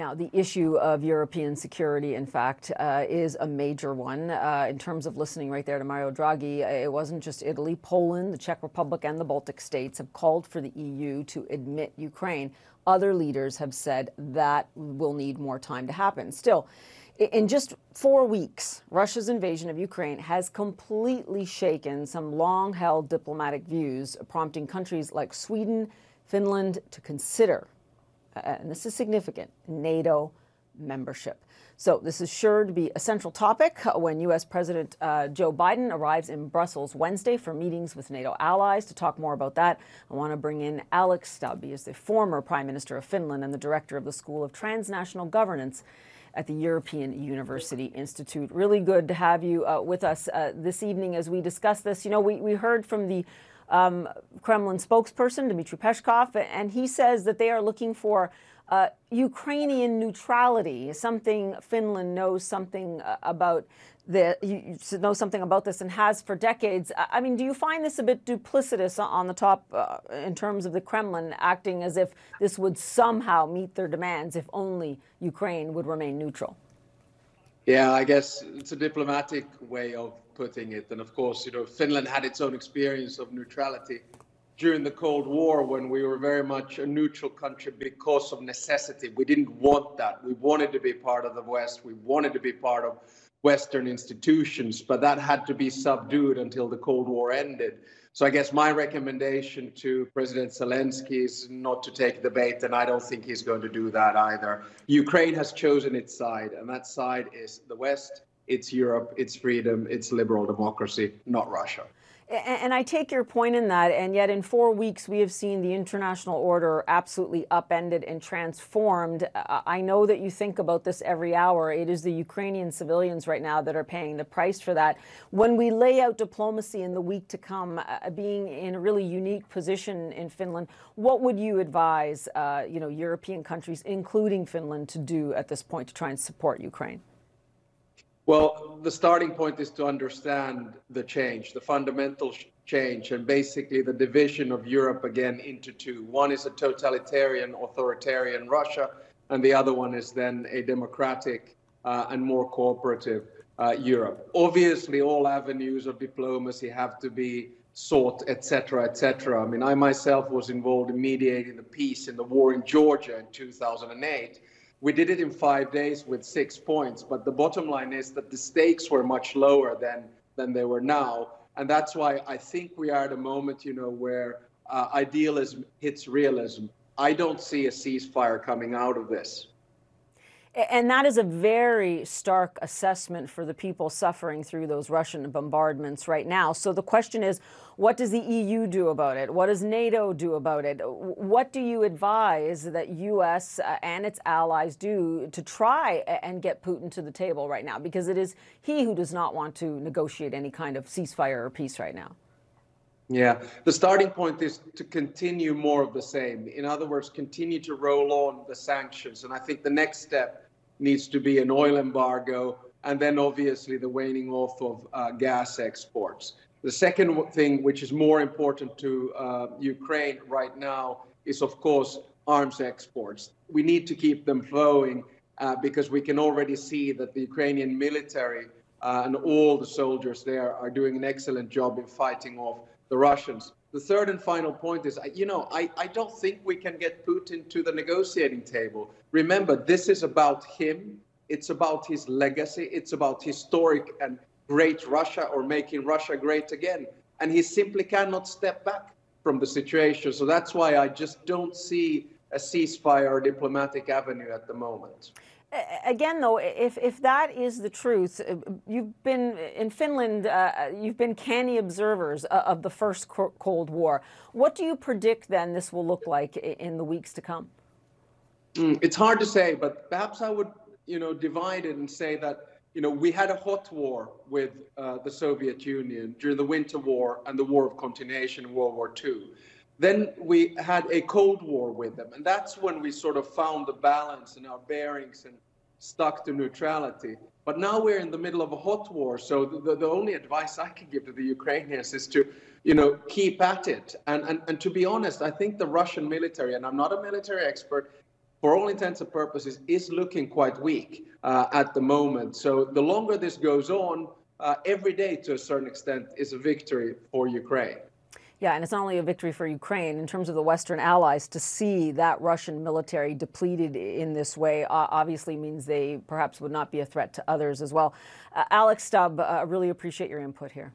Now, the issue of European security, in fact, uh, is a major one. Uh, in terms of listening right there to Mario Draghi, uh, it wasn't just Italy, Poland, the Czech Republic, and the Baltic states have called for the EU to admit Ukraine. Other leaders have said that will need more time to happen. Still, in just four weeks, Russia's invasion of Ukraine has completely shaken some long held diplomatic views, prompting countries like Sweden, Finland to consider and this is significant, NATO membership. So, this is sure to be a central topic when U.S. President uh, Joe Biden arrives in Brussels Wednesday for meetings with NATO allies. To talk more about that, I want to bring in Alex Stubb. He is the former Prime Minister of Finland and the director of the School of Transnational Governance at the European University Institute. Really good to have you uh, with us uh, this evening as we discuss this. You know, we, we heard from the um, Kremlin spokesperson, Dmitry Peskov, and he says that they are looking for uh, Ukrainian neutrality, something Finland knows something uh, about the, you, know something about this and has for decades. I mean, do you find this a bit duplicitous on the top uh, in terms of the Kremlin acting as if this would somehow meet their demands if only Ukraine would remain neutral? Yeah, I guess it's a diplomatic way of putting it. And of course, you know, Finland had its own experience of neutrality during the Cold War when we were very much a neutral country because of necessity. We didn't want that. We wanted to be part of the West. We wanted to be part of Western institutions, but that had to be subdued until the Cold War ended. So I guess my recommendation to President Zelensky is not to take the bait, and I don't think he's going to do that either. Ukraine has chosen its side, and that side is the West, it's Europe, it's freedom, it's liberal democracy, not Russia. And I take your point in that, and yet in four weeks we have seen the international order absolutely upended and transformed. I know that you think about this every hour. It is the Ukrainian civilians right now that are paying the price for that. When we lay out diplomacy in the week to come, uh, being in a really unique position in Finland, what would you advise, uh, you know, European countries, including Finland, to do at this point to try and support Ukraine? Well, the starting point is to understand the change, the fundamental change, and basically the division of Europe again into two. One is a totalitarian, authoritarian Russia, and the other one is then a democratic uh, and more cooperative uh, Europe. Obviously, all avenues of diplomacy have to be sought, etc., etc. I mean, I myself was involved in mediating the peace in the war in Georgia in 2008 we did it in five days with six points, but the bottom line is that the stakes were much lower than than they were now, and that's why I think we are at a moment, you know, where uh, idealism hits realism. I don't see a ceasefire coming out of this. And that is a very stark assessment for the people suffering through those Russian bombardments right now. So the question is, what does the EU do about it? What does NATO do about it? What do you advise that U.S. Uh, and its allies do to try and get Putin to the table right now? Because it is he who does not want to negotiate any kind of ceasefire or peace right now. Yeah, the starting point is to continue more of the same. In other words, continue to roll on the sanctions. And I think the next step needs to be an oil embargo and then obviously the waning off of uh, gas exports. The second thing, which is more important to uh, Ukraine right now, is of course arms exports. We need to keep them flowing uh, because we can already see that the Ukrainian military uh, and all the soldiers there are doing an excellent job in fighting off the Russians. The third and final point is, you know, I, I don't think we can get Putin to the negotiating table. Remember, this is about him. It's about his legacy. It's about historic and great Russia or making Russia great again. And he simply cannot step back from the situation. So that's why I just don't see a ceasefire or diplomatic avenue at the moment again, though, if, if that is the truth, uh, you've been in Finland, uh, you've been canny observers uh, of the first Cold War. What do you predict then this will look like in the weeks to come? Mm, it's hard to say, but perhaps I would, you know, divide it and say that, you know, we had a hot war with uh, the Soviet Union during the Winter War and the War of Continuation in World War II. Then we had a Cold War with them, and that's when we sort of found the balance and our bearings and stuck to neutrality. But now we're in the middle of a hot war, so the, the only advice I can give to the Ukrainians is to, you know, keep at it. And, and, and to be honest, I think the Russian military, and I'm not a military expert, for all intents and purposes, is looking quite weak uh, at the moment. So the longer this goes on, uh, every day to a certain extent is a victory for Ukraine. Yeah, and it's not only a victory for Ukraine in terms of the Western allies to see that Russian military depleted in this way obviously means they perhaps would not be a threat to others as well. Uh, Alex Stubb, uh, really appreciate your input here.